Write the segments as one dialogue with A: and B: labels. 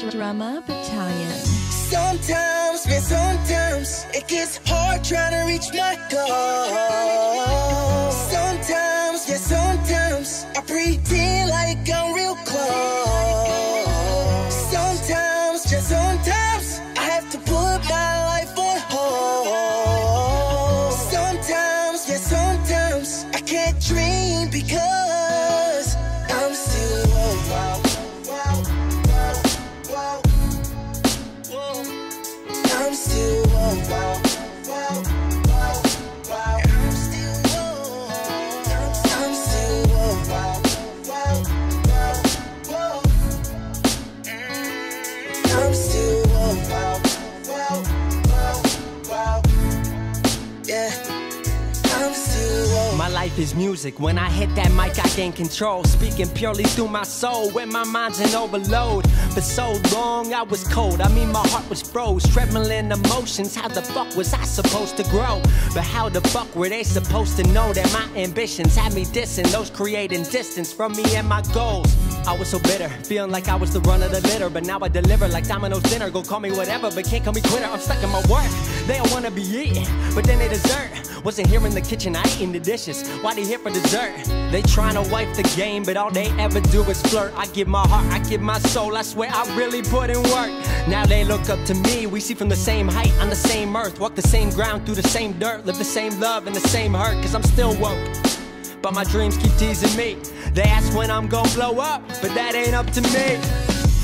A: Drama Battalion.
B: Sometimes, man, sometimes it gets hard trying to reach my goal. Sometimes, yeah, sometimes I pretend like I'm real close. Sometimes, just sometimes I have to put my life on hold. Sometimes, yeah, sometimes I can't dream because
C: life is music. When I hit that mic, I gain control. Speaking purely through my soul. When my mind's in overload. For so long, I was cold. I mean, my heart was froze. Trembling emotions. How the fuck was I supposed to grow? But how the fuck were they supposed to know that my ambitions had me dissing? Those creating distance from me and my goals. I was so bitter, feeling like I was the run of the litter. But now I deliver like Domino's dinner. Go call me whatever, but can't call me quitter. I'm stuck in my work. They don't wanna be eating, but then they dessert. Wasn't here in the kitchen, I eating the dishes. Why they here for dessert? They tryna wipe the game, but all they ever do is flirt. I give my heart, I give my soul. I swear I really put in work. Now they look up to me. We see from the same height on the same earth, walk the same ground through the same dirt, live the same love and the same hurt. Cause I'm still woke. But my dreams keep teasing me. They ask when I'm gonna blow up, but that ain't up to me.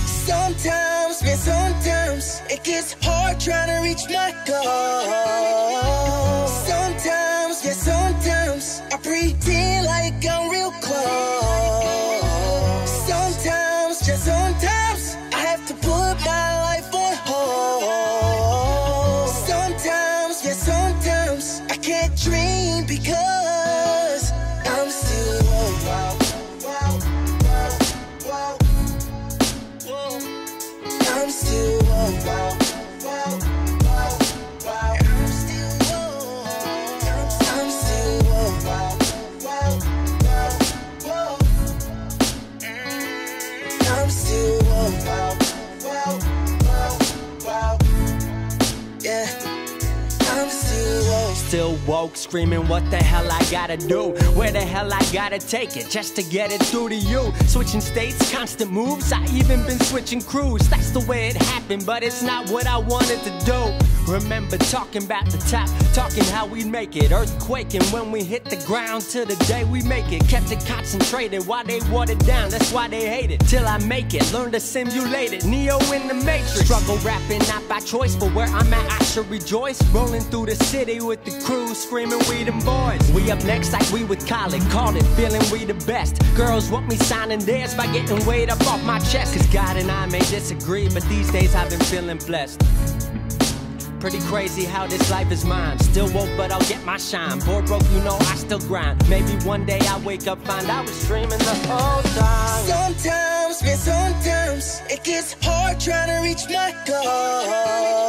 B: Sometimes, man, sometimes it gets hard trying to reach my goal. Just sometimes I have to put my life on hold. Sometimes, yeah, sometimes I can't dream because I'm still wow,
C: still woke, screaming, what the hell I gotta do? Where the hell I gotta take it just to get it through to you? Switching states, constant moves, I even been switching crews. That's the way it happened, but it's not what I wanted to do. Remember talking about the top, talking how we make it. Earthquaking when we hit the ground till the day we make it. Kept it concentrated while they watered down, that's why they hate it. Till I make it, learn to simulate it. Neo in the Matrix. Struggle rapping, not by choice, but where I'm at, I should rejoice. Rolling through the city with the crew, screaming, We them boys. We up next like we with Khaled, call it, feeling we the best. Girls want me signing theirs by getting weight up off my chest. Cause God and I may disagree, but these days I've been feeling blessed. Pretty crazy how this life is mine. Still woke, but I'll get my shine. Poor broke, you know I still grind. Maybe one day I wake up, find I was dreaming the whole time.
B: Sometimes, man, sometimes it gets hard trying to reach my goal.